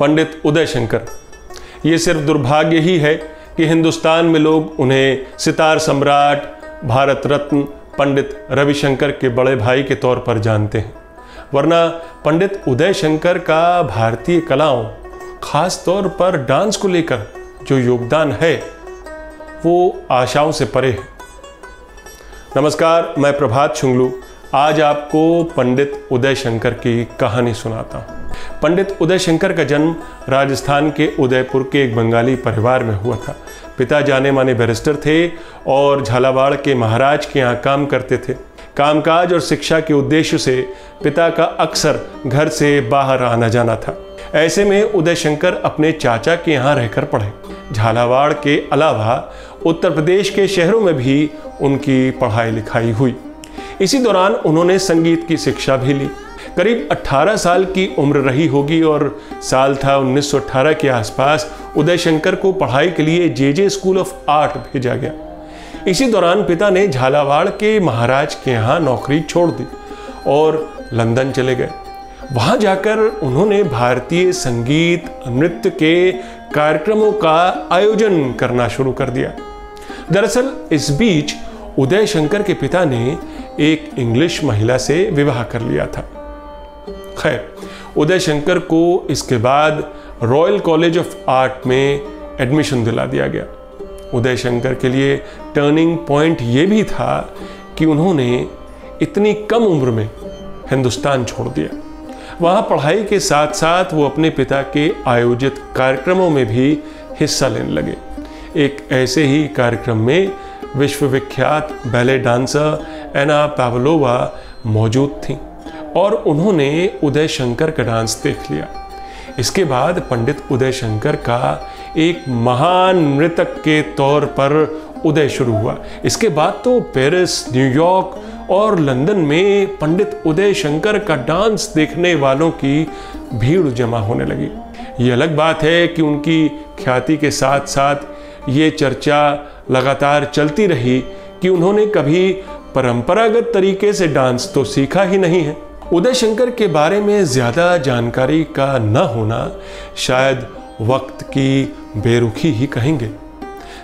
पंडित उदय शंकर। ये सिर्फ़ दुर्भाग्य ही है कि हिंदुस्तान में लोग उन्हें सितार सम्राट, भारत रत्न, पंडित रविशंकर के बड़े भाई के तौर पर जानते हैं। वरना पंडित उदय शंकर का भारतीय कलाओं, खास तौर पर डांस को लेकर जो योगदान है, वो आशाओं से परे है। नमस्कार, मैं प्रभात शुंगलू। आज आपको पंडित उदय शंकर की कहानी सुनाता हूँ। पंडित उदय शंकर का जन्म राजस्थान के उदयपुर के एक बंगाली परिवार में हुआ था। पिता जाने माने बैरिस्टर थे और झालावाड़ के महाराज के यहाँ काम करते थे। कामकाज और शिक्षा के उद्देश्य से पिता का अक्सर घर से बाहर आना जाना था। ऐसे में उदय शंकर अपने चाचा के यहाँ रहकर पढ़े। झालावाड़ के अलावा उत्तर प्रदेश के शहरों में भी उनकी पढ़ाई लिखाई हुई। इसी दौरान उन्होंने संगीत की शिक्षा भी ली। करीब 18 साल की उम्र रही होगी और साल था 1918 के आसपास उदय शंकर को पढ़ाई के लिए J J school of art भेजा गया। इसी दौरान पिता ने झालावाड़ के महाराज के यहाँ नौकरी छोड़ दी और लंदन चले गए। वहाँ जाकर उन्होंने भारतीय संगीत, नृत्य के कार्यक्रमों का आयोजन करना शुरू कर दिया। दरअसल इस बीच उदय शंकर के पिता ने एक इंग्लिश महिला से विवाह कर लिया था। खैर उदय शंकर को इसके बाद रॉयल कॉलेज ऑफ़ आर्ट में एडमिशन दिला दिया गया। उदय शंकर के लिए टर्निंग पॉइंट ये भी था कि उन्होंने इतनी कम उम्र में हिंदुस्तान छोड़ दिया। वहाँ पढ़ाई के साथ साथ वो अपने पिता के आयोजित कार्यक्रमों में भी हिस्सा लेने लगे। एक ऐसे ही कार्यक्रम में विश्वविख्यात बैले डांसर एना पावलोवा मौजूद थीं। और उन्होंने उदय शंकर का डांस देख लिया। इसके बाद पंडित उदय शंकर का एक महान नृतक के तौर पर उदय शुरू हुआ। इसके बाद तो पेरिस न्यूयॉर्क और लंदन में पंडित उदय शंकर का डांस देखने वालों की भीड़ जमा होने लगी। ये अलग बात है कि उनकी ख्याति के साथ साथ ये चर्चा लगातार चलती रही कि उन्होंने कभी परंपरागत तरीके से डांस तो सीखा ही नहीं है। उदय शंकर के बारे में ज़्यादा जानकारी का न होना शायद वक्त की बेरुखी ही कहेंगे।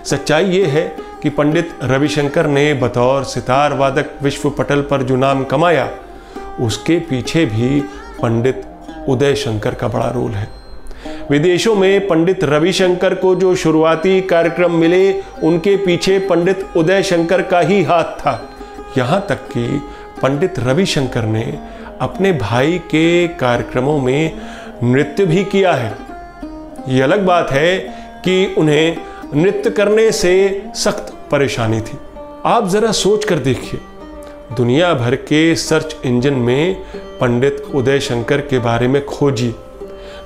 सच्चाई ये है कि पंडित रविशंकर ने बतौर सितार वादक विश्व पटल पर जो नाम कमाया, उसके पीछे भी पंडित उदय शंकर का बड़ा रोल है। विदेशों में पंडित रविशंकर को जो शुरुआती कार्यक्रम मिले, उनके पीछे पंडित उदय शंकर का ही हाथ था। यहाँ तक कि पंडित रविशंकर ने अपने भाई के कार्यक्रमों में नृत्य भी किया है। ये अलग बात है कि उन्हें नृत्य करने से सख्त परेशानी थी। आप ज़रा सोच कर देखिए, दुनिया भर के सर्च इंजन में पंडित उदय शंकर के बारे में खोजी।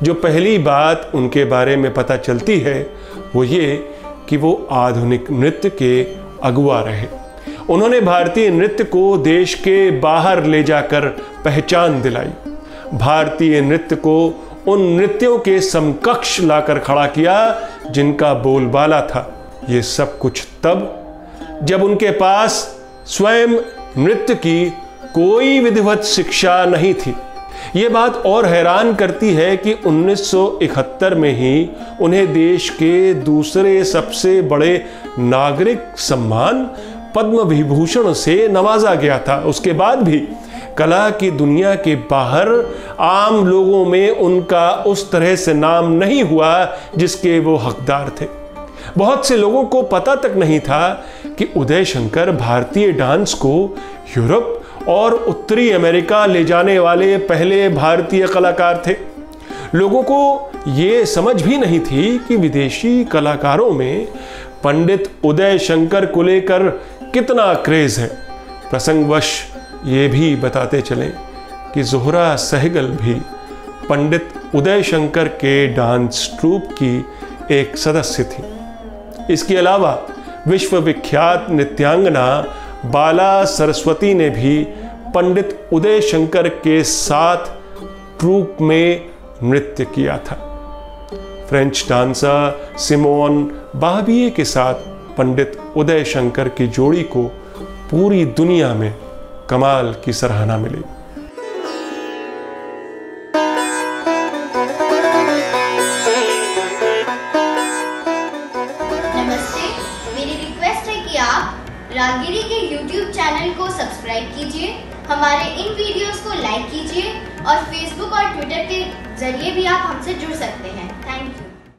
जो पहली बात उनके बारे में पता चलती है, वो ये कि वो आधुनिक नृत्य के अगुआ रहे। उन्होंने भारतीय नृत्य को देश के बाहर ले जाकर पहचान दिलाई। भारतीय नृत्य को उन नृत्यों के समकक्ष लाकर खड़ा किया, जिनका बोलबाला था। ये सब कुछ तब, जब उनके पास स्वयं नृत्य की कोई विधिवत शिक्षा नहीं थी। ये बात और हैरान करती है कि 1971 में ही उन्हें देश के दूसरे सबसे बड़े नागरिक सम्मान पद्म विभूषण से नवाजा गया था। उसके बाद भी कला की दुनिया के बाहर आम लोगों में उनका उस तरह से नाम नहीं हुआ जिसके वो हकदार थे। बहुत से लोगों को पता तक नहीं था कि उदय शंकर भारतीय डांस को यूरोप और उत्तरी अमेरिका ले जाने वाले पहले भारतीय कलाकार थे। लोगों को ये समझ भी नहीं थी कि विदेशी कलाकारों में पंडित उदय शंकर को लेकर कितना क्रेज है। प्रसंगवश ये भी बताते चलें कि जोहरा सहगल भी पंडित उदय शंकर के डांस ट्रूप की एक सदस्य थी। इसके अलावा विश्वविख्यात नृत्यांगना बाला सरस्वती ने भी पंडित उदय शंकर के साथ ट्रूप में नृत्य किया था। फ्रेंच डांसर सिमोन बाहबिये के साथ पंडित उदय शंकर की जोड़ी को पूरी दुनिया में कमाल की सराहना मिली। रागिरी के YouTube चैनल को सब्सक्राइब कीजिए, हमारे इन वीडियोस को लाइक कीजिए और Facebook और Twitter के ज़रिए भी आप हमसे जुड़ सकते हैं। Thank you